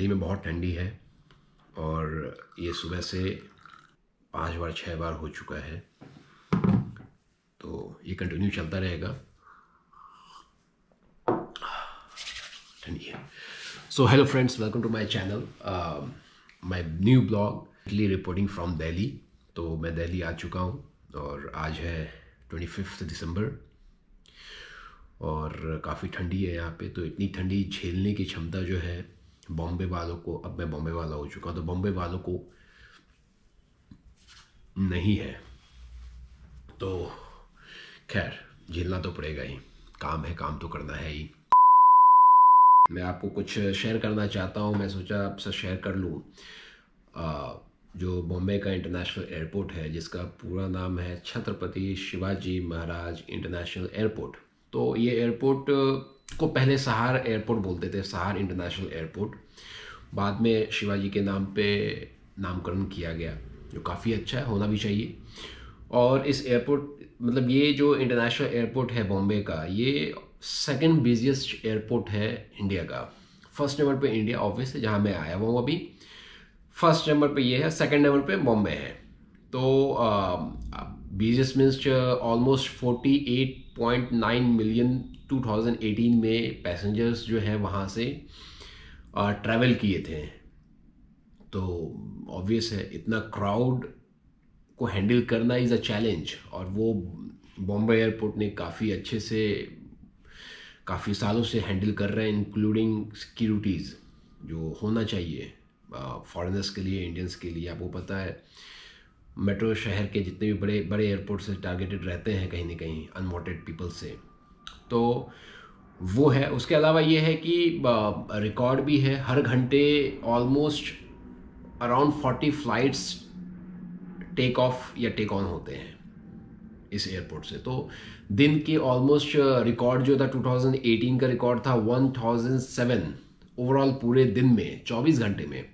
दिल्ली में बहुत ठंडी है और ये सुबह से पाँच बार छः बार हो चुका है। तो ये कंटिन्यू चलता रहेगा। ठंडी है so hello friends welcome to my channel my new blog Italy reporting from Delhi तो मैं दिल्ली आ चुका हूँ और आज है ट्वेंटी फिफ्थ दिसंबर और काफ़ी ठंडी है यहाँ पे। तो इतनी ठंडी झेलने की क्षमता जो है बॉम्बे वालों को, अब मैं बॉम्बे वाला हो चुका तो बॉम्बे वालों को नहीं है। तो खैर, झेलना तो पड़ेगा ही। काम है, काम तो करना है ही। मैं आपको कुछ शेयर करना चाहता हूँ, मैं सोचा आपसे शेयर कर लूँ। जो बॉम्बे का इंटरनेशनल एयरपोर्ट है, जिसका पूरा नाम है छत्रपति शिवाजी महाराज इंटरनेशनल एयरपोर्ट तो ये एयरपोर्ट को पहले सहार एयरपोर्ट बोलते थे, सहार इंटरनेशनल एयरपोर्ट। बाद में शिवाजी के नाम पे नामकरण किया गया, जो काफ़ी अच्छा है, होना भी चाहिए। और इस एयरपोर्ट मतलब ये जो इंटरनेशनल एयरपोर्ट है बॉम्बे का, ये सेकंड बिजिएस्ट एयरपोर्ट है इंडिया का। फ़र्स्ट नंबर पे इंडिया ऑफ़िस है, जहाँ मैं आया हुआ हूँ अभी। फ़र्स्ट नंबर पे ये है सेकंड नंबर पे बॉम्बे है। तो busiest means almost forty eight point nine million 2018 में पैसेंजर्स जो हैं वहाँ से ट्रैवल किए थे। तो ऑब्वियस है, इतना क्राउड को हैंडल करना इज़ अ चैलेंज और वो बॉम्बे एयरपोर्ट ने काफ़ी अच्छे से, काफ़ी सालों से हैंडल कर रहे हैं इंक्लूडिंग सिक्योरिटीज़ जो होना चाहिए फॉरेनर्स के लिए इंडियंस के लिए, आपको पता है। मेट्रो शहर के जितने भी बड़े बड़े एयरपोर्ट से टारगेटेड रहते हैं कहीं ना कहीं अनवॉन्टेड पीपल से। तो वो है। उसके अलावा ये है कि रिकॉर्ड भी है। हर घंटे almost around forty flights take off या टेक ऑन होते हैं इस एयरपोर्ट से। तो दिन के ऑलमोस्ट रिकॉर्ड जो था 2018 का रिकॉर्ड था 1007 ओवरऑल पूरे दिन में 24 घंटे में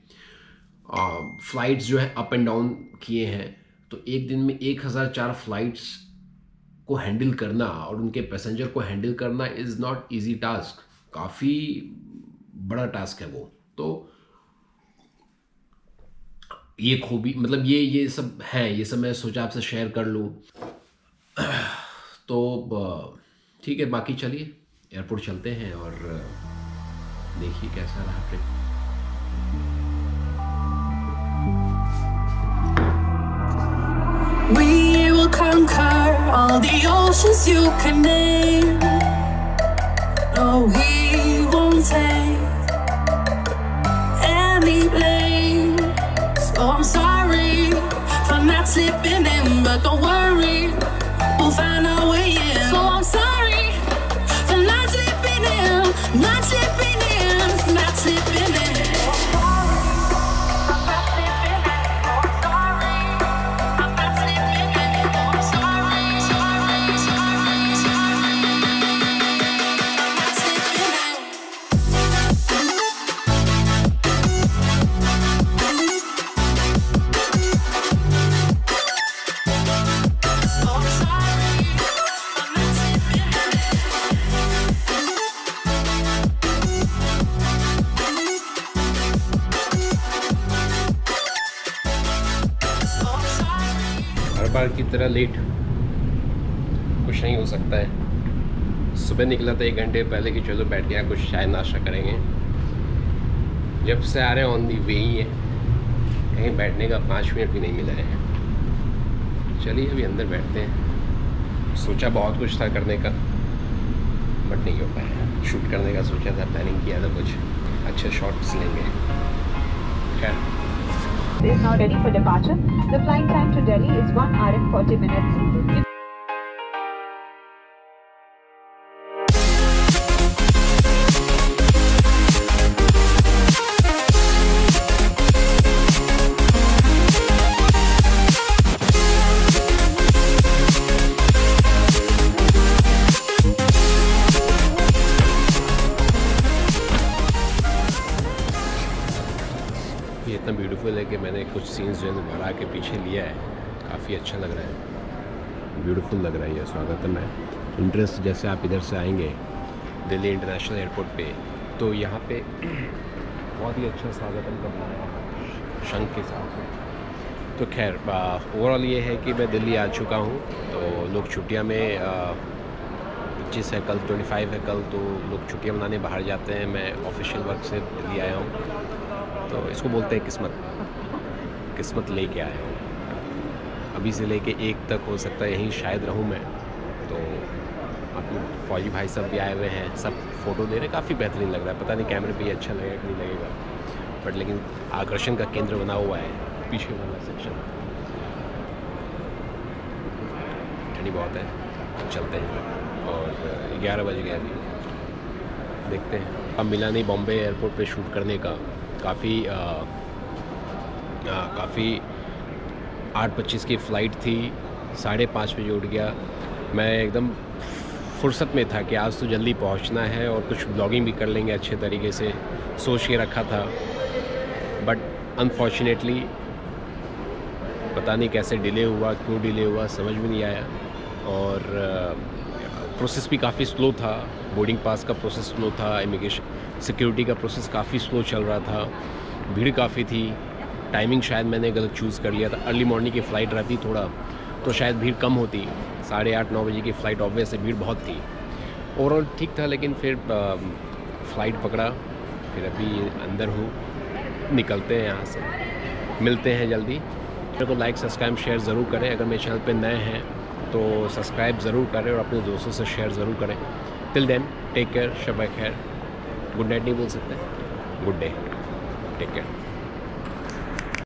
फ्लाइट्स जो है अप एंड डाउन किए हैं तो एक दिन में 1004 फ्लाइट्स को हैंडल करना और उनके पैसेंजर को हैंडल करना इज़ नॉट इजी टास्क काफ़ी बड़ा टास्क है वो। तो ये खूबी मतलब ये ये सब है, ये सब मैं सोचा आपसे शेयर कर लूँ। तो ठीक है, बाकी चलिए एयरपोर्ट चलते हैं और देखिए कैसा रहा trip all the oceans you can name. No, we won't take any blame. So I'm sorry for not slipping in, but don't worry, बार की तरह लेट कुछ नहीं हो सकता है। सुबह निकला था एक घंटे पहले कि चलो बैठ गया, कुछ चाय नाश्ता करेंगे। जब से आ रहे हैं ऑन दी वे ही है। कहीं बैठने का पाँच मिनट भी नहीं मिला है। चलिए अभी अंदर बैठते हैं। सोचा बहुत कुछ था करने का बट नहीं हो पाया। शूट करने का सोचा था प्लानिंग किया था कुछ। अच्छे शॉट्स लेंगे। departure. The flying time to Delhi is 1 hour and 40 minutes. इतना ब्यूटीफुल है कि मैंने कुछ सीन्स जो है दोबारा के पीछे लिया है। काफ़ी अच्छा लग रहा है। ब्यूटीफुल लग रहा है यह स्वागतम है। इंटरेस्ट जैसे आप इधर से आएँगे दिल्ली इंटरनेशनल एयरपोर्ट पे तो यहाँ पे बहुत ही अच्छा स्वागतम करना है शंख के साथ में। तो खैर ओवरऑल ये है कि मैं दिल्ली आ चुका हूँ तो लोग छुट्टियाँ में पच्चीस है, कल ट्वेंटी फाइव है, कल तो लोग छुट्टियाँ मनाने बाहर जाते हैं। मैं ऑफिशियल वर्क से दिल्ली आया हूँ। तो इसको बोलते हैं किस्मत। किस्मत लेके आया हूँ। अभी से लेके एक तक हो सकता है, यहीं शायद रहूँ मैं। तो अपने फौजी भाई सब भी आए हुए हैं। सब फ़ोटो दे रहे काफ़ी बेहतरीन लग रहा है। पता नहीं कैमरे पे ये अच्छा लगेगा कि नहीं लगेगा। बट लेकिन आकर्षण का केंद्र बना हुआ है, पीछे वाला सेक्शन ठंडी बहुत है, चलते हैं। और ग्यारह बज गए अभी। देखते हैं। अब मिला नहीं बॉम्बे एयरपोर्ट पे शूट करने का। काफ़ी काफ़ी आठ पच्चीस की फ़्लाइट थी। साढ़े पाँच बजे उठ गया। मैं एकदम फुर्सत में था कि आज तो जल्दी पहुँचना है और कुछ ब्लॉगिंग भी कर लेंगे अच्छे तरीके से। सोच के रखा था। बट अनफॉर्चुनेटली पता नहीं कैसे डिले हुआ, क्यों डिले हुआ, समझ में नहीं आया। और प्रोसेस भी काफ़ी स्लो था। बोर्डिंग पास का प्रोसेस स्लो था। इमिग्रेशन सिक्योरिटी का प्रोसेस काफ़ी स्लो चल रहा था। भीड़ काफ़ी थी। टाइमिंग शायद मैंने गलत चूज़ कर लिया था। अर्ली मॉर्निंग की फ़्लाइट रहती थोड़ा तो शायद भीड़ कम होती। साढ़े आठ, नौ बजे की फ़्लाइट ऑब्वियस से भीड़ बहुत थी। ओवरऑल ठीक था, लेकिन फिर फ़्लाइट पकड़ा। फिर अभी अंदर हूँ। निकलते हैं यहाँ से। मिलते हैं जल्दी। मेरे को लाइक सब्सक्राइब शेयर ज़रूर करें। अगर मेरे चैनल पे नए हैं तो सब्सक्राइब ज़रूर करें और अपने दोस्तों से शेयर ज़रूर करें। टिल देन टेक केयर शब खैर गुड नाइट नहीं बोल सकते। Good day take care